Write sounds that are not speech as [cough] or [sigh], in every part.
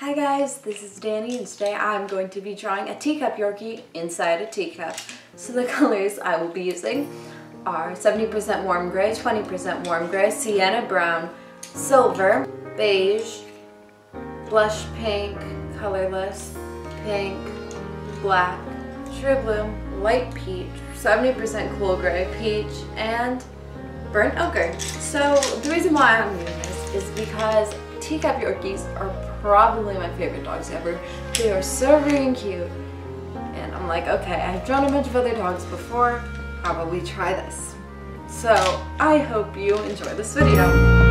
Hi guys, this is Dani and today I'm going to be drawing a teacup Yorkie inside a teacup. So the [laughs] colors I will be using are 70% warm gray, 20% warm gray, sienna brown, silver, beige, blush pink, colorless, pink, black, true blue, light peach, 70% cool gray, peach, and burnt ochre. So the reason why I'm doing this is because teacup Yorkies are probably my favorite dogs ever. They are so very cute. And I'm like, okay, I've drawn a bunch of other dogs before, probably try this. So I hope you enjoy this video.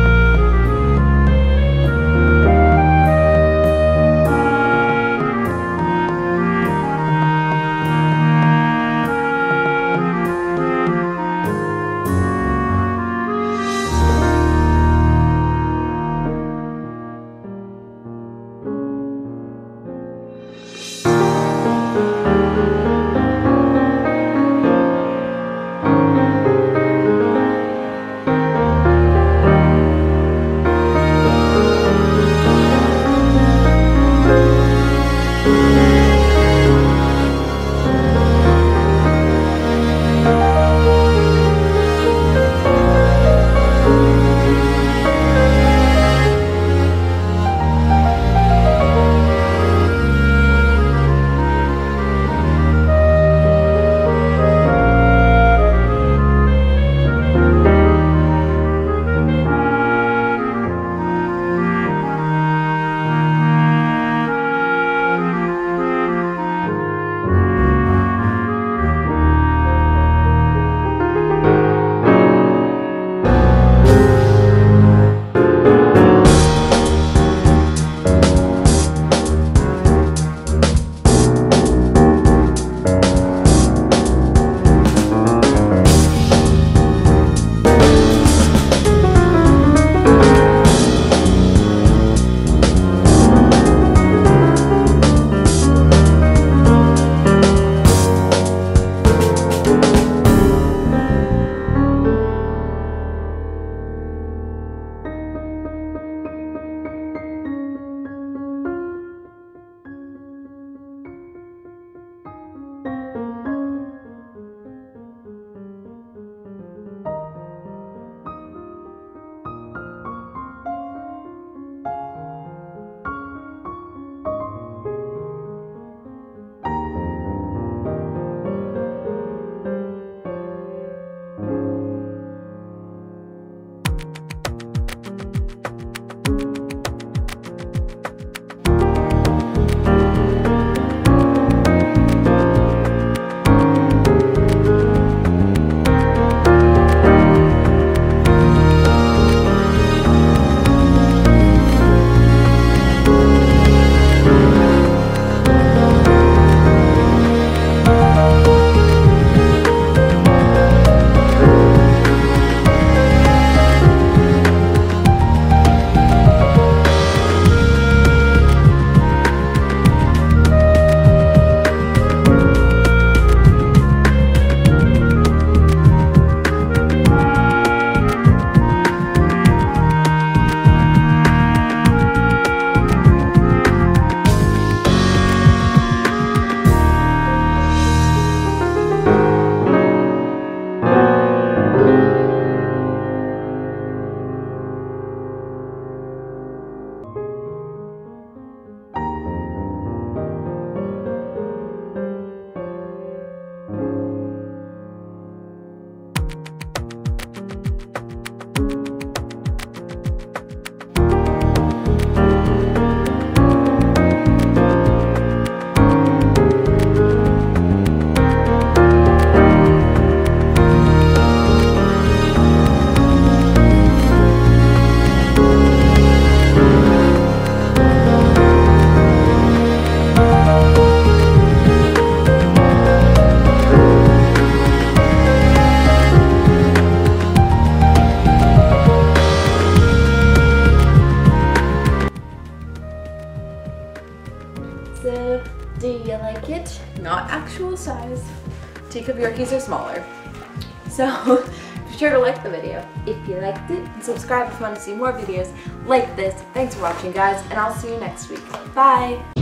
Do you like it? Not actual size. Teacup Yorkies are smaller. So, be sure to like the video if you liked it and subscribe if you want to see more videos like this. Thanks for watching guys and I'll see you next week. Bye!